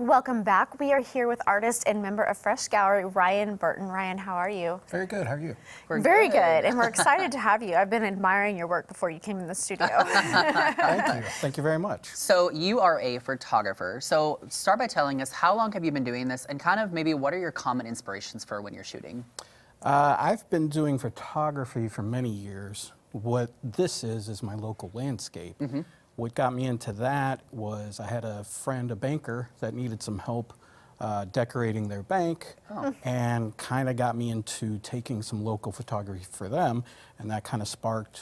Welcome back. We are here with artist and member of Fresh Gallery, Ryan Burton. Ryan, how are you? Very good. How are you? We're Very good. good. and we're excited to have you. I've been admiring your work before you came in the studio. Thank you. Thank you very much. So you are a photographer. So start by telling us how long have you been doing this, and kind of maybe what are your common inspirations for when you're shooting? Uh, I've been doing photography for many years. What this is is my local landscape. Mm -hmm. What got me into that was I had a friend, a banker, that needed some help uh, decorating their bank oh. and kind of got me into taking some local photography for them. And that kind of sparked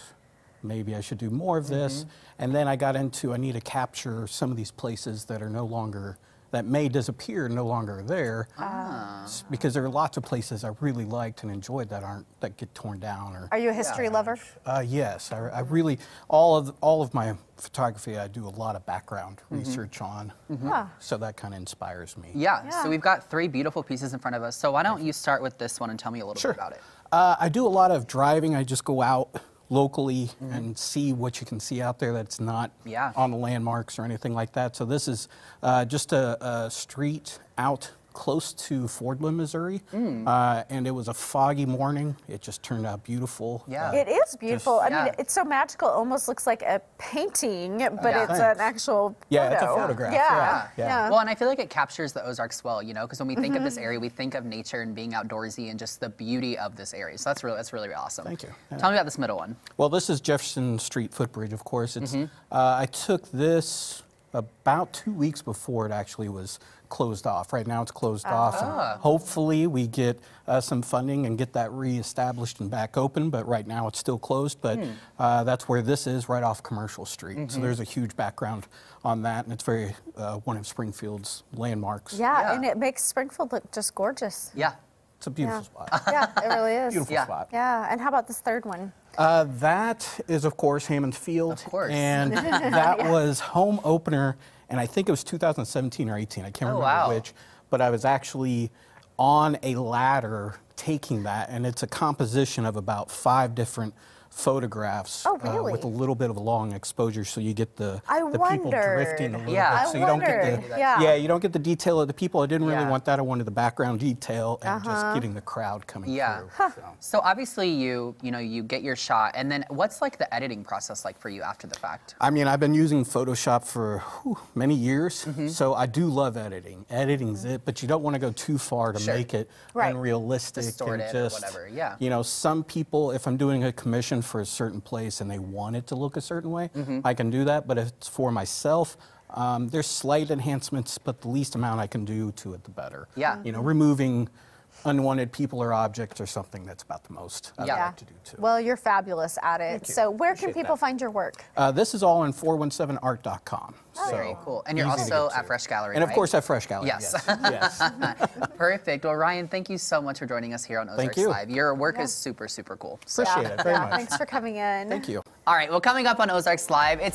maybe I should do more of this. Mm -hmm. And then I got into I need to capture some of these places that are no longer that may disappear, no longer there, ah. because there are lots of places I really liked and enjoyed that aren't that get torn down. Or are you a history yeah. lover? Uh, yes, I, I, really all of all of my photography I do a lot of background mm -hmm. research on, mm -hmm. so that kind of inspires me. Yeah, yeah, So we've got three beautiful pieces in front of us. So why don't you start with this one and tell me a little sure. bit about it? Uh, I do a lot of driving. I just go out locally mm -hmm. and see what you can see out there that's not yeah. on the landmarks or anything like that. So this is uh, just a, a street out close to Fordland, Missouri, mm. uh, and it was a foggy morning. It just turned out beautiful. Yeah, uh, it is beautiful. Just, I yeah. mean, it's so magical. It almost looks like a painting, but yeah. it's Thanks. an actual. Yeah, photo. it's a photograph. Yeah. Yeah. yeah. Well, and I feel like it captures the Ozarks well, you know, because when we think mm -hmm. of this mm-hmm. area, we think of nature and being outdoorsy and just the beauty of this area. So that's really that's really awesome. Thank you. Tell me about this middle one. Well, this is Jefferson Street footbridge, of course. It's mm -hmm. uh, I took this about two weeks before it actually was closed off. Right now it's closed off. Ah. hopefully we get uh, some funding and get that reestablished and back open, but right now it's still closed. But hmm. uh, that's where this is, right off Commercial Street. So mm-hmm. there's a huge background on that, and it's very uh, one of Springfield's landmarks. Yeah, yeah, and it makes Springfield look just gorgeous. Yeah. It's a beautiful yeah. spot. Yeah, it really is. beautiful yeah. spot. Yeah, and how about this third one? Uh, that is, of course, Hammons Field. Of course. And that yeah. was home opener, and I think it was 2017 or 18. I can't oh, remember wow. which. But I was actually on a ladder taking that, and it's a composition of about five different photographs oh, really? uh, with a little bit of a long exposure so you get the, I the people drifting a little yeah. bit. So I you wondered. don't get the yeah. yeah. you don't get the detail of the people. I didn't really yeah. want that. I wanted the background detail and uh -huh. just uh-huh. getting the crowd coming yeah. through. Huh. So. so. obviously you you know you get your shot and then what's like the editing process like for you after the fact? I mean I've been using Photoshop for whew, many years mm -hmm. so I do love editing. Editing's mm -hmm. it but you don't want to go too far to sure. make it right. unrealistic Distorted and just whatever. Yeah. You know some people if I'm doing a commission for a certain place and they want it to look a certain way, mm -hmm. I can do that. But if it's for myself, um, there's slight enhancements, but the least amount I can do to it, the better. Yeah. You know, removing unwanted people or objects or something that's about the most I yeah. like to do too. Well, you're fabulous at it. So where Appreciate can people that. find your work? Uh, this is all on 417art.com. Oh. So Very cool. And you're also at Fresh Gallery, And right? of course at Fresh Gallery, yes. Yes. yes. Perfect. Well, Ryan, thank you so much for joining us here on Ozarks thank you. Live. Your work yeah. is super, super cool. So. Appreciate yeah. it very yeah. much. Thanks for coming in. Thank you. All right, well, coming up on Ozarks Live, it's